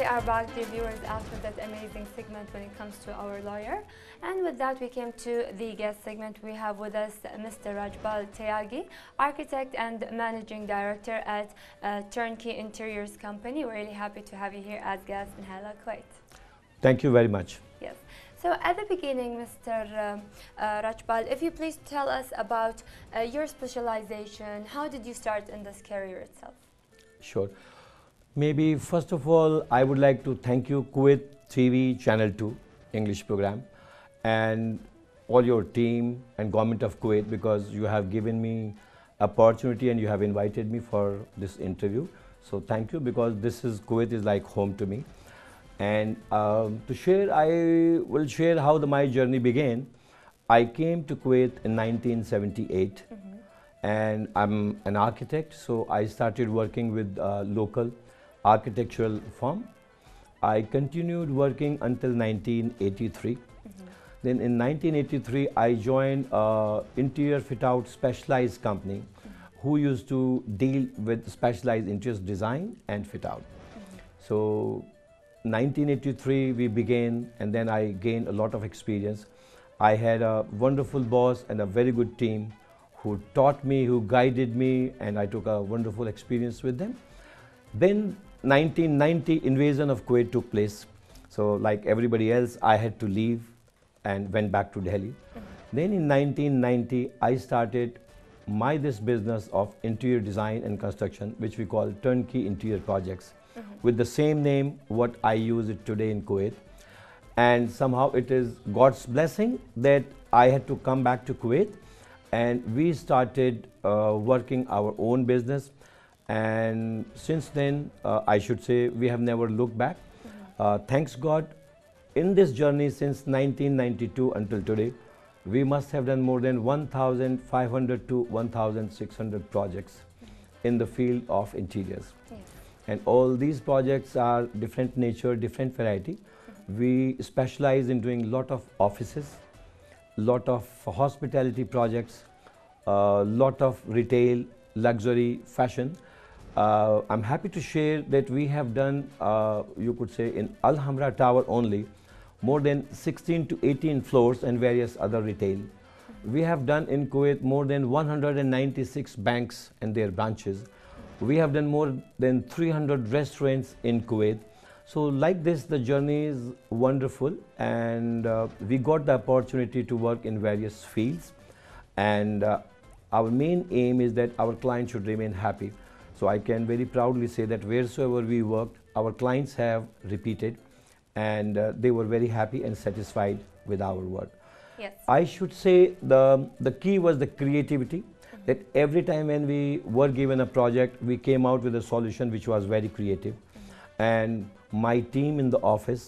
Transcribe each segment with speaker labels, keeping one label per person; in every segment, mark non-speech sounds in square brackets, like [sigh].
Speaker 1: we are back, dear viewers, after that amazing segment when it comes to our lawyer. And with that, we came to the guest segment. We have with us Mr. Rajpal Tyagi, architect and managing director at uh, Turnkey Interiors Company. We're really happy to have you here as guest in Hala, Kuwait.
Speaker 2: Thank you very much.
Speaker 1: Yes. So at the beginning, Mr. Um, uh, Rajpal, if you please tell us about uh, your specialization, how did you start in this career itself?
Speaker 2: Sure. Maybe first of all, I would like to thank you, Kuwait TV Channel 2 English program, and all your team and government of Kuwait because you have given me opportunity and you have invited me for this interview. So thank you because this is Kuwait is like home to me. And um, to share, I will share how the, my journey began. I came to Kuwait in 1978 mm -hmm. and I'm an architect. So I started working with uh, local architectural firm. I continued working until 1983. Mm -hmm. Then in 1983, I joined uh, interior fit out specialized company mm -hmm. who used to deal with specialized interior design and fit out. Mm -hmm. So 1983 we began and then I gained a lot of experience. I had a wonderful boss and a very good team who taught me, who guided me and I took a wonderful experience with them. Then 1990 invasion of Kuwait took place. So like everybody else, I had to leave and went back to Delhi. Then in 1990, I started my this business of interior design and construction, which we call turnkey interior projects, -hmm. with the same name what I use it today in Kuwait. And somehow it is God's blessing that I had to come back to Kuwait and we started uh, working our own business and since then uh, I should say we have never looked back. Uh, thanks God, in this journey since 1992 until today, we must have done more than 1,500 to 1,600 projects in the field of interiors. Yes. And all these projects are different nature, different variety. Mm -hmm. We specialize in doing lot of offices, lot of hospitality projects, a uh, lot of retail, luxury, fashion. Uh, I'm happy to share that we have done, uh, you could say, in Al Hamra Tower only, more than 16 to 18 floors and various other retail. We have done in Kuwait more than 196 banks and their branches. We have done more than 300 restaurants in Kuwait. So like this, the journey is wonderful and uh, we got the opportunity to work in various fields. And uh, our main aim is that our client should remain happy. So I can very proudly say that wheresoever we worked, our clients have repeated and uh, they were very happy and satisfied with our work.
Speaker 1: Yes.
Speaker 2: I should say the, the key was the creativity mm -hmm. that every time when we were given a project, we came out with a solution which was very creative. Mm -hmm. And my team in the office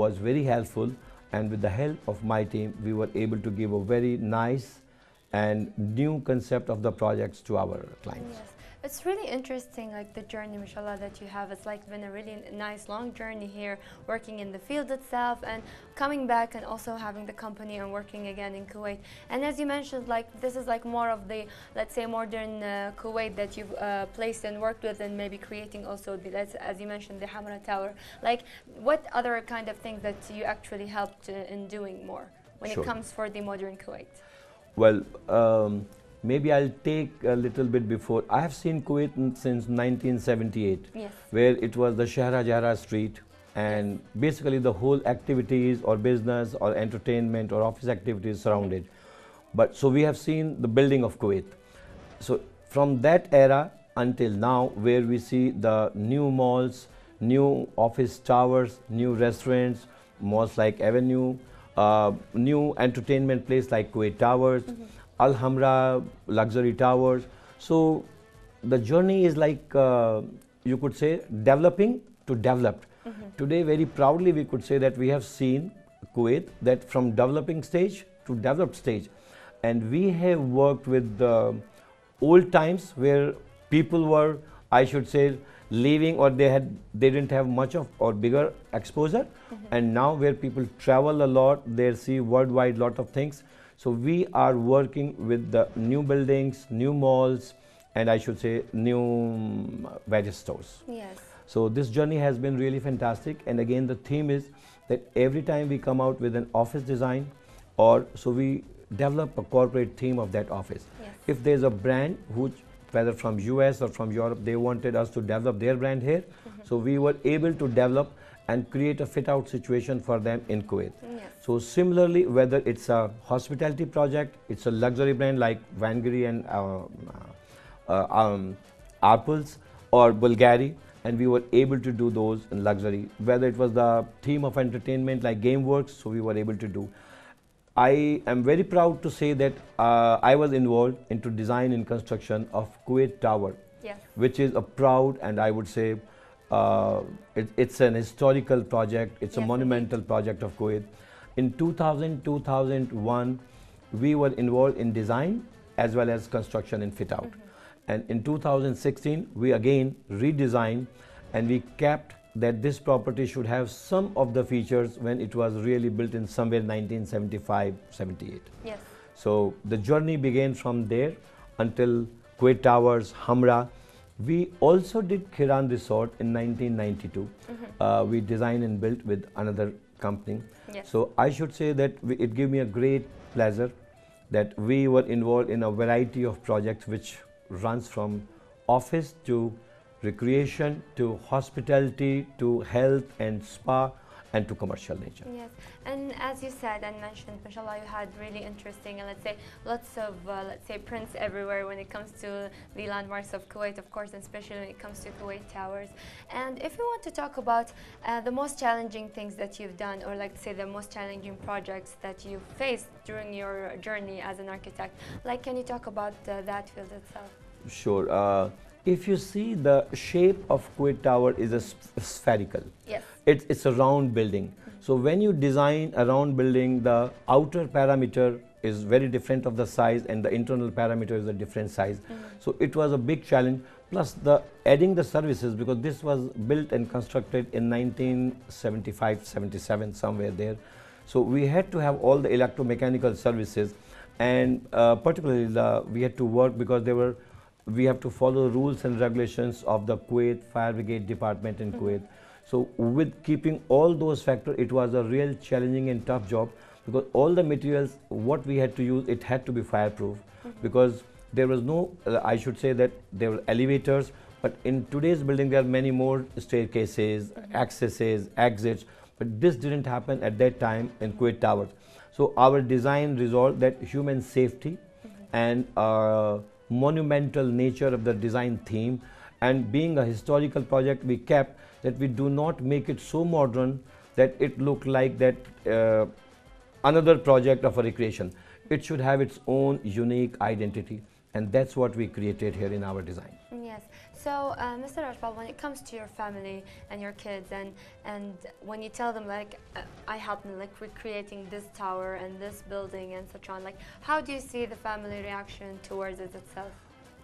Speaker 2: was very helpful and with the help of my team, we were able to give a very nice and new concept of the projects to our clients.
Speaker 1: Yes. It's really interesting, like the journey, mashallah, that you have. It's like been a really nice long journey here, working in the field itself and coming back and also having the company and working again in Kuwait. And as you mentioned, like this is like more of the, let's say, modern uh, Kuwait that you've uh, placed and worked with and maybe creating also, the, as you mentioned, the Hamra Tower. Like what other kind of things that you actually helped uh, in doing more when sure. it comes for the modern Kuwait?
Speaker 2: Well, um, maybe I'll take a little bit before. I have seen Kuwait since 1978,
Speaker 1: yes.
Speaker 2: where it was the Shahra Jahra street and basically the whole activities or business or entertainment or office activities surrounded. But so we have seen the building of Kuwait. So from that era until now, where we see the new malls, new office towers, new restaurants, malls like Avenue, uh, new entertainment place like Kuwait Towers, mm -hmm. Al Hamra luxury towers. So the journey is like uh, you could say developing to developed. Mm -hmm. Today, very proudly, we could say that we have seen Kuwait that from developing stage to developed stage, and we have worked with the old times where people were, I should say, leaving or they had they didn't have much of or bigger exposure, mm -hmm. and now where people travel a lot, they see worldwide lot of things so we are working with the new buildings, new malls, and I should say new um, various stores.
Speaker 1: Yes.
Speaker 2: So this journey has been really fantastic. And again, the theme is that every time we come out with an office design, or so we develop a corporate theme of that office.
Speaker 1: Yes.
Speaker 2: If there's a brand which whether from US or from Europe, they wanted us to develop their brand here.
Speaker 1: Mm-hmm.
Speaker 2: So we were able to develop and create a fit out situation for them in Kuwait.
Speaker 1: Yes.
Speaker 2: So similarly, whether it's a hospitality project, it's a luxury brand like Vangari and uh, uh, um, Apples or Bulgari, and we were able to do those in luxury. Whether it was the theme of entertainment like GameWorks, so we were able to do. I am very proud to say that uh, I was involved into design and construction of Kuwait Tower,
Speaker 1: Yes.
Speaker 2: which is a proud and I would say uh, it, it's an historical project. It's
Speaker 1: Yes,
Speaker 2: a monumental project of Kuwait. In 2000, 2001, we were involved in design as well as construction and fit out. And in 2016, we again redesigned and we kept that this property should have some of the features when it was really built in somewhere 1975, 78.
Speaker 1: Yes.
Speaker 2: So the journey began from there until Kuwait Towers, Hamra. We also did Khiran Resort in 1992. Uh, we designed and built with another company.
Speaker 1: Yes.
Speaker 2: So I should say that we, it gave me a great pleasure that we were involved in a variety of projects which runs from office to recreation to hospitality to health and spa and to commercial nature.
Speaker 1: Yes, and as you said and mentioned, mashallah, you had really interesting and let's say lots of uh, let's say prints everywhere when it comes to the landmarks of Kuwait, of course, and especially when it comes to Kuwait Towers. And if you want to talk about uh, the most challenging things that you've done, or like say the most challenging projects that you faced during your journey as an architect, like can you talk about uh, that field itself?
Speaker 2: Sure. If you see the shape of Kuwait Tower is a spherical.
Speaker 1: Yes.
Speaker 2: It's, it's a round building. So when you design a round building, the outer parameter is very different of the size and the internal parameter is a different size. So it was a big challenge. Plus the adding the services because this was built and constructed in 1975, 77 somewhere there. So we had to have all the electromechanical services and uh, particularly the, we had to work because there were we have to follow the rules and regulations of the Kuwait Fire Brigade Department in Kuwait. So with keeping all those factors, it was a real challenging and tough job because all the materials, what we had to use, it had to be fireproof because there was no, uh, I should say that there were elevators, but in today's building there are many more staircases, accesses, exits, but this didn't happen at that time in Kuwait Towers. So our design resolved that human safety and uh, monumental nature of the design theme. And being a historical project we kept that we do not make it so modern that it look like that uh, another project of a recreation. It should have its own unique identity. And that's what we created here in our design.
Speaker 1: So, uh, Mr. Rajpal, when it comes to your family and your kids, and and when you tell them like, uh, I helped in like recreating this tower and this building and such on, like, how do you see the family reaction towards it itself?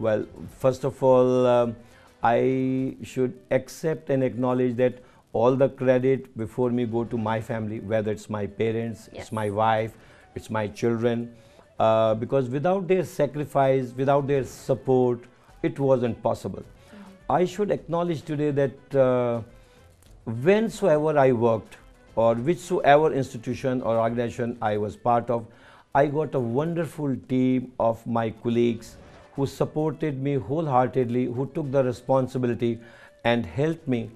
Speaker 2: Well, first of all, um, I should accept and acknowledge that all the credit before me go to my family, whether it's my parents,
Speaker 1: Yes.
Speaker 2: it's my wife, it's my children, uh, because without their sacrifice, without their support, it wasn't possible. I should acknowledge today that uh, whensoever I worked or whichsoever institution or organization I was part of, I got a wonderful team of my colleagues who supported me wholeheartedly, who took the responsibility and helped me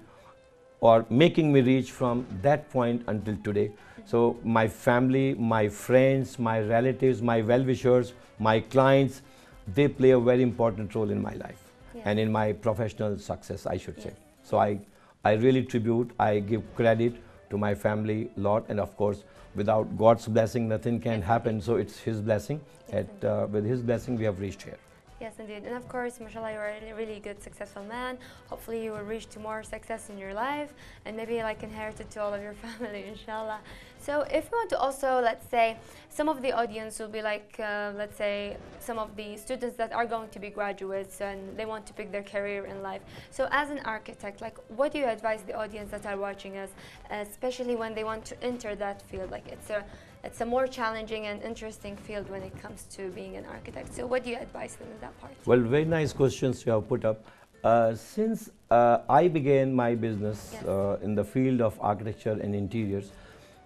Speaker 2: or making me reach from that point until today. So my family, my friends, my relatives, my well-wishers, my clients, they play a very important role in my life
Speaker 1: Yeah.
Speaker 2: and in my professional success, I should say. So I, I really tribute, I give credit to my family a lot, and of course, without God's blessing, nothing can happen. So it's His blessing.
Speaker 1: Yes,
Speaker 2: That uh, with His blessing, we have reached here.
Speaker 1: Yes, indeed. And of course, mashallah, you're a really, good, successful man. Hopefully, you will reach to more success in your life and maybe like inherit it to all of your [laughs] family, inshallah. So, if you want to also, let's say, some of the audience will be like, uh, let's say, some of the students that are going to be graduates and they want to pick their career in life. So, as an architect, like, what do you advise the audience that are watching us, especially when they want to enter that field? Like, it's a it's a more challenging and interesting field when it comes to being an architect. So, what do you advise them in that part?
Speaker 2: Well, very nice questions you have put up. Uh, since uh, I began my business
Speaker 1: Yes.
Speaker 2: uh, in the field of architecture and interiors,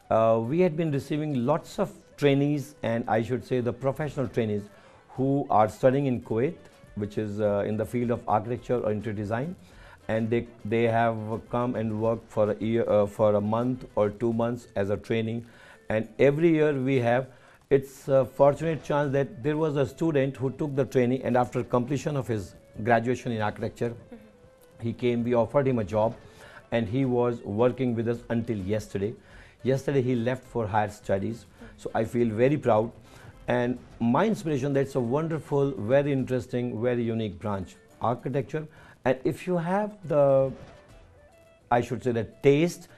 Speaker 2: uh, we had been receiving lots of trainees and I should say the professional trainees who are studying in Kuwait, which is uh, in the field of architecture or interior design, and they they have come and worked for a year, uh, for a month or two months as a training, and every year we have. It's a fortunate chance that there was a student who took the training and after completion of his graduation in architecture, mm-hmm. he came, we offered him a job, and he was working with us until yesterday. Yesterday, he left for higher studies, mm-hmm. so I feel very proud. And my inspiration that's a wonderful, very interesting, very unique branch architecture. And if you have the, I should say, the taste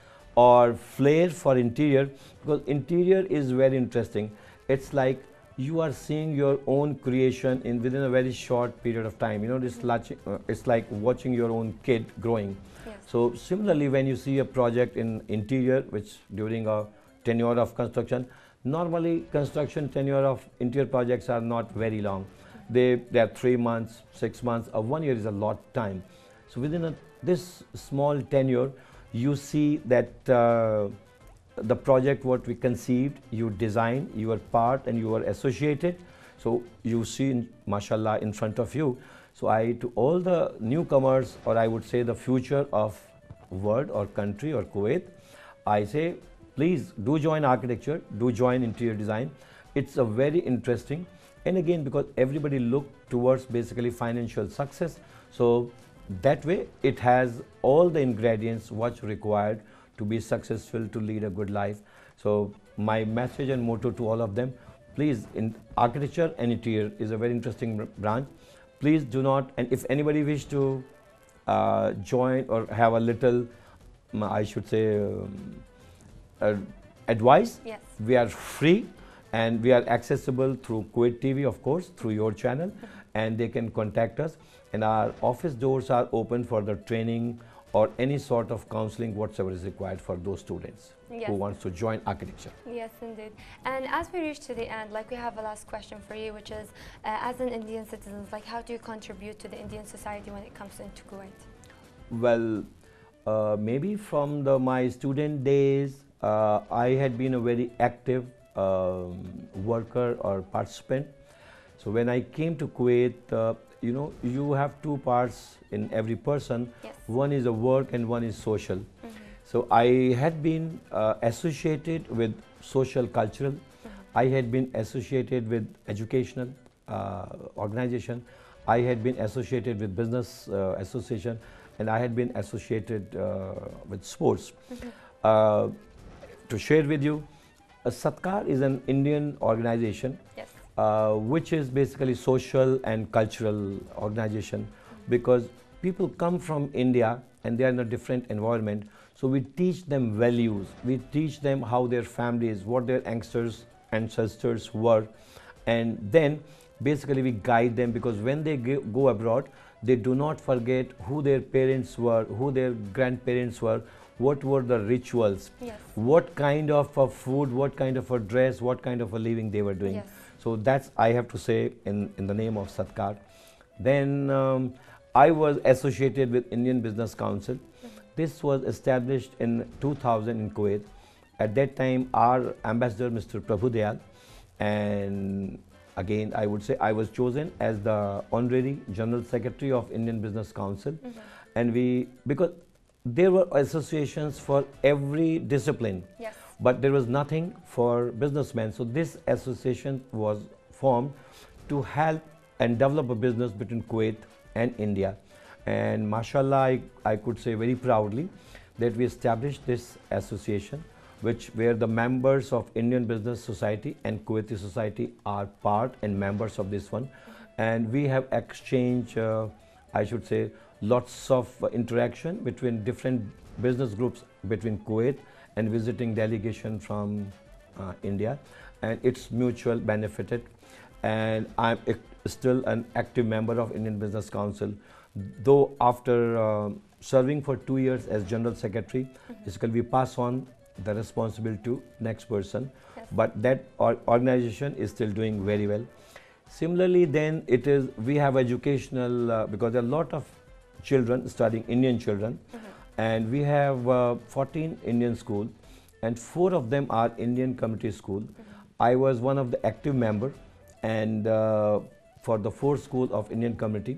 Speaker 2: or flair for interior, because interior is very interesting. It's like you are seeing your own creation in within a very short period of time. You know, it's, like, uh, it's like watching your own kid growing.
Speaker 1: Yes.
Speaker 2: So similarly, when you see a project in interior, which during a tenure of construction, normally construction tenure of interior projects are not very long. They they are three months, six months, or one year is a lot time. So within a, this small tenure, you see that uh, the project what we conceived, you design, you are part, and you are associated. So you see, mashallah, in front of you. So I, to all the newcomers, or I would say the future of world or country or Kuwait, I say, please do join architecture, do join interior design. It's a very interesting, and again because everybody look towards basically financial success. So that way it has all the ingredients what's required to be successful to lead a good life. So my message and motto to all of them, please in architecture and interior is a very interesting branch. Please do not, and if anybody wish to uh, join or have a little, mm, I should say, um, uh, advice,
Speaker 1: Yes.
Speaker 2: we are free and we are accessible through Kuwait TV, of course, through your channel, and they can contact us. And our office doors are open for the training or any sort of counseling whatsoever is required for those students
Speaker 1: Yes.
Speaker 2: who wants to join architecture.
Speaker 1: Yes, indeed. And as we reach to the end, like we have a last question for you, which is, uh, as an Indian citizen, like how do you contribute to the Indian society when it comes into Kuwait?
Speaker 2: Well, uh, maybe from the, my student days, uh, I had been a very active um, worker or participant. So when I came to Kuwait, uh, you know, you have two parts in every person.
Speaker 1: Yes.
Speaker 2: One is a work and one is social.
Speaker 1: Mhm.
Speaker 2: So I had been uh, associated with social cultural. I had been associated with educational uh, organization. I had been associated with business uh, association, and I had been associated uh, with sports. Uh, to share with you, Satkar is an Indian organization
Speaker 1: Yes.
Speaker 2: uh, which is basically social and cultural organization because people come from India and they are in a different environment. So we teach them values. We teach them how their families, what their ancestors, ancestors were, and then basically we guide them because when they go go abroad, they do not forget who their parents were, who their grandparents were, what were the rituals,
Speaker 1: Yes.
Speaker 2: what kind of a food, what kind of a dress, what kind of a living they were doing.
Speaker 1: Yes.
Speaker 2: So that's I have to say in, in the name of Satkar. Then um, I was associated with Indian Business Council. This was established in 2000 in Kuwait. At that time, our ambassador, Mr. Prabhu Dayal, and again, I would say I was chosen as the honorary general secretary of Indian Business Council, and we because there were associations for every discipline
Speaker 1: Yes.
Speaker 2: but there was nothing for businessmen. So this association was formed to help and develop a business between Kuwait and India. And mashallah, I, I could say very proudly that we established this association, which where the members of Indian Business Society and Kuwaiti Society are part and members of this one. And we have exchanged, uh, I should say, lots of uh, interaction between different business groups between Kuwait and visiting delegation from uh, India, and it's mutual benefited. And I'm still an active member of Indian Business Council, though after uh, serving for two years as general secretary, basically we pass on the responsibility to next person.
Speaker 1: Yes.
Speaker 2: But that or- organization is still doing very well. Similarly, then it is we have educational uh, because there are a lot of children studying Indian children, and we have uh, 14 Indian schools, and four of them are Indian community school. I was one of the active member, and uh, for the four schools of Indian community,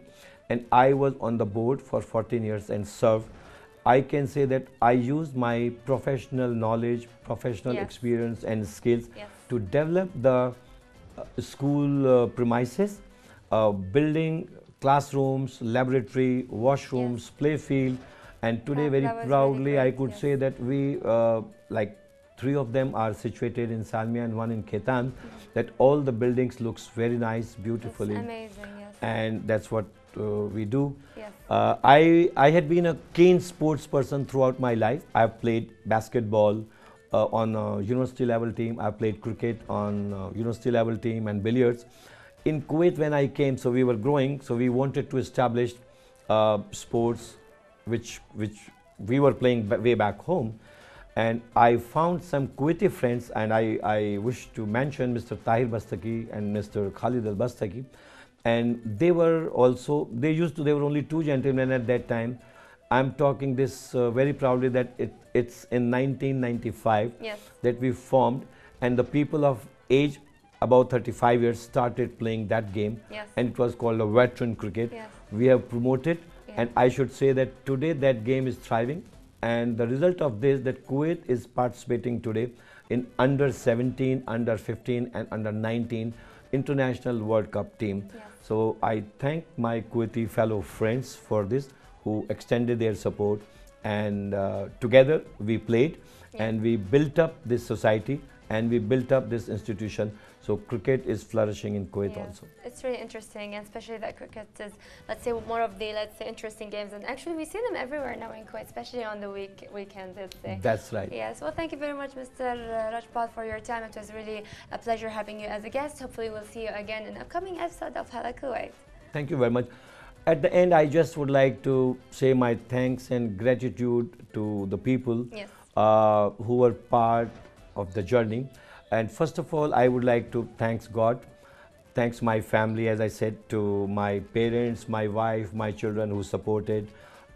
Speaker 2: and I was on the board for 14 years and served. I can say that I used my professional knowledge, professional
Speaker 1: Yes.
Speaker 2: experience, and skills
Speaker 1: Yes.
Speaker 2: to develop the uh, school uh, premises, uh, building classrooms, laboratory, washrooms, play field, and today
Speaker 1: That-
Speaker 2: very
Speaker 1: that was really
Speaker 2: proudly I could
Speaker 1: yes.
Speaker 2: say that we uh, like three of them are situated in Salmia and one in Khaitan. That all the buildings looks very nice,
Speaker 1: It's
Speaker 2: beautifully,
Speaker 1: amazing, yes.
Speaker 2: and that's what uh, we do.
Speaker 1: yes.
Speaker 2: Uh, I, I had been a keen sports person throughout my life. I've played basketball uh, on a university level team. I played cricket on a university level team and billiards. In Kuwait, when I came, so we were growing, so we wanted to establish uh, sports which, which we were playing way back home. And I found some Kuwaiti friends, and I, I wish to mention Mr. Tahir Bastaki and Mr. Khalid Al Bastaki. And they were also, they used to, they were only two gentlemen at that time. I'm talking this uh, very proudly that it, it's in 1995
Speaker 1: Yes.
Speaker 2: that we formed, and the people of age about 35 years started playing that game,
Speaker 1: Yes.
Speaker 2: and it was called a veteran cricket.
Speaker 1: Yes.
Speaker 2: We have promoted,
Speaker 1: Yeah.
Speaker 2: and I should say that today that game is thriving, and the result of this that Kuwait is participating today in under 17, under 15, and under 19 international World Cup team.
Speaker 1: Yes.
Speaker 2: So I thank my Kuwaiti fellow friends for this, who extended their support, and uh, together we played, and we built up this society, and we built up this institution. So cricket is flourishing in Kuwait
Speaker 1: Yeah.
Speaker 2: also.
Speaker 1: It's really interesting, and especially that cricket is, let's say, more of the, let's say, interesting games. And actually, we see them everywhere now in Kuwait, especially on the week weekends, let's say.
Speaker 2: That's right.
Speaker 1: Yes, well, thank you very much, Mr. Rajpal, for your time. It was really a pleasure having you as a guest. Hopefully, we'll see you again in upcoming episode of Hala Kuwait.
Speaker 2: Thank you very much. At the end, I just would like to say my thanks and gratitude to the people
Speaker 1: Yes.
Speaker 2: uh, who were part of the journey. And first of all, I would like to thanks God, thanks my family, as I said, to my parents, my wife, my children who supported,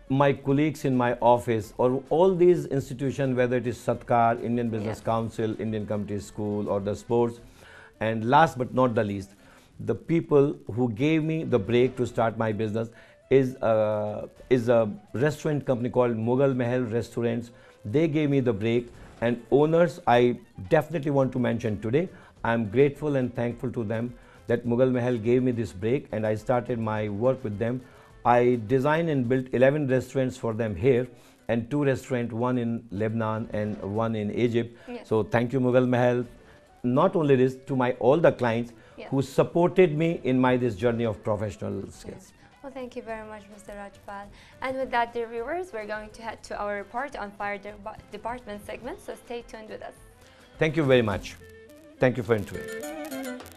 Speaker 2: my colleagues in my office, or all these institutions, whether it is Satkar, Indian Business
Speaker 1: Yes.
Speaker 2: Council, Indian Community School, or the sports. And last but not the least, the people who gave me the break to start my business is a, is a restaurant company called Mughal Mahal Restaurants. They gave me the break, and owners I definitely want to mention today. I'm grateful and thankful to them that Mughal Mahal gave me this break, and I started my work with them. I designed and built 11 restaurants for them here, and two restaurants, one in Lebanon and one in Egypt.
Speaker 1: Yes.
Speaker 2: So thank you, Mughal Mahal. Not only this, to my all the clients who supported me in my this journey of professional skills.
Speaker 1: Well, thank you very much, Mr. Rajpal. And with that, dear viewers, we're going to head to our report on fire de- department segment. So stay tuned with us.
Speaker 2: Thank you very much. Thank you for interest.